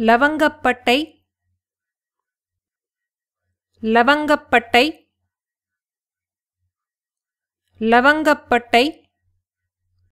லவங்கப்பட்டை லவங்கப்பட்டை லவங்கப்பட்டை